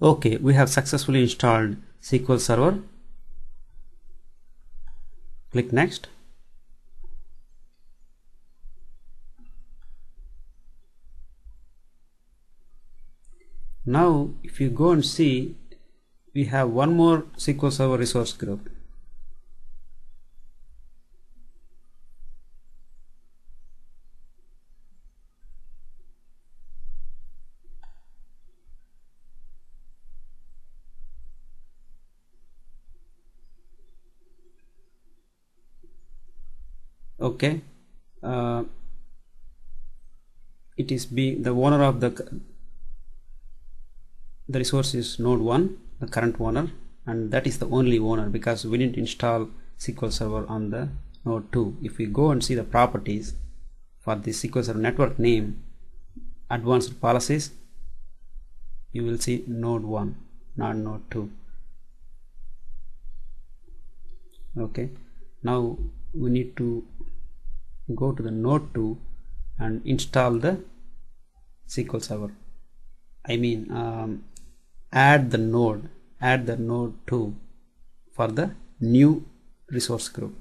okay we have successfully installed SQL Server. Click next. Now if you go and see we have one more SQL Server resource group okay. Uh, it is being the owner of the the resource is node 1 the current owner and that is the only owner because we didn't install SQL Server on the node 2 if we go and see the properties for the SQL Server network name advanced policies you will see node 1 not node 2 okay now we need to go to the node 2 and install the SQL Server. I mean um, add the node add the node 2 for the new resource group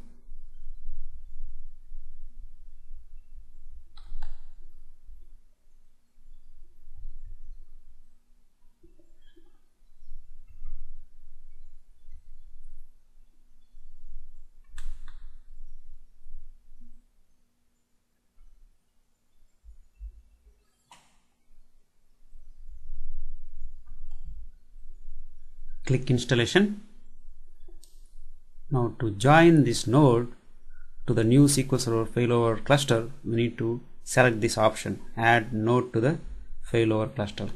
click installation. Now to join this node to the new SQL Server failover cluster we need to select this option. Add node to the failover cluster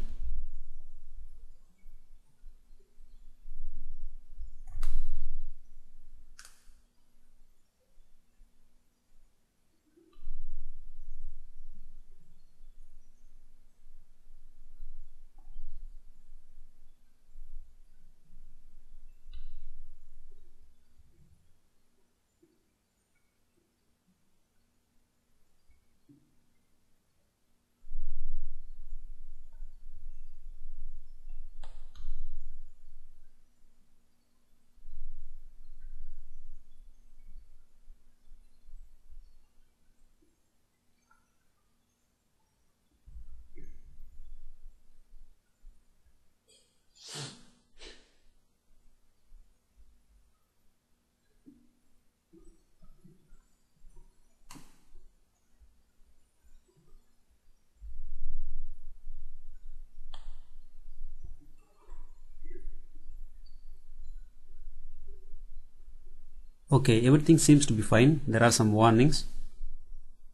okay everything seems to be fine. There are some warnings.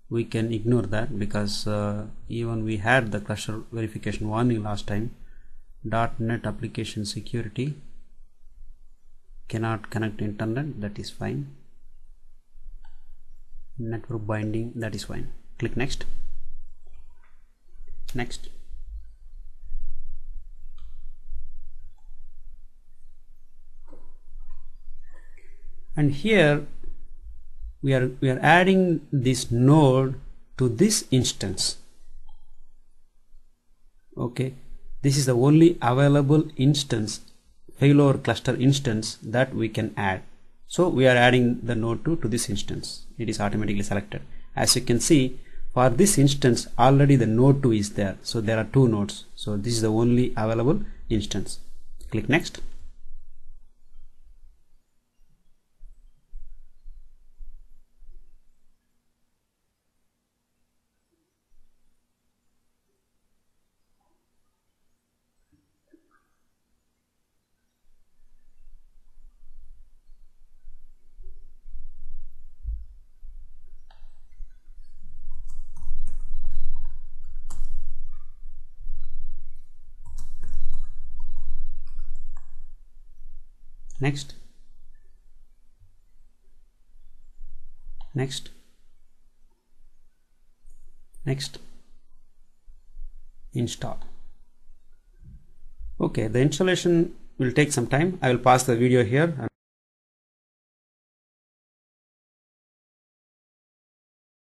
We can ignore that because uh, even we had the cluster verification warning last time .NET application security cannot connect to internet. That is fine. Network binding that is fine. Click next. Next and here we are we are adding this node to this instance. Okay? This is the only available instance failover cluster instance that we can add. So we are adding the node 2 to this instance. It is automatically selected. As you can see for this instance already the node 2 is there. So there are two nodes. So this is the only available instance. Click next next. Next. Next. Install. Okay the installation will take some time. I will pause the video here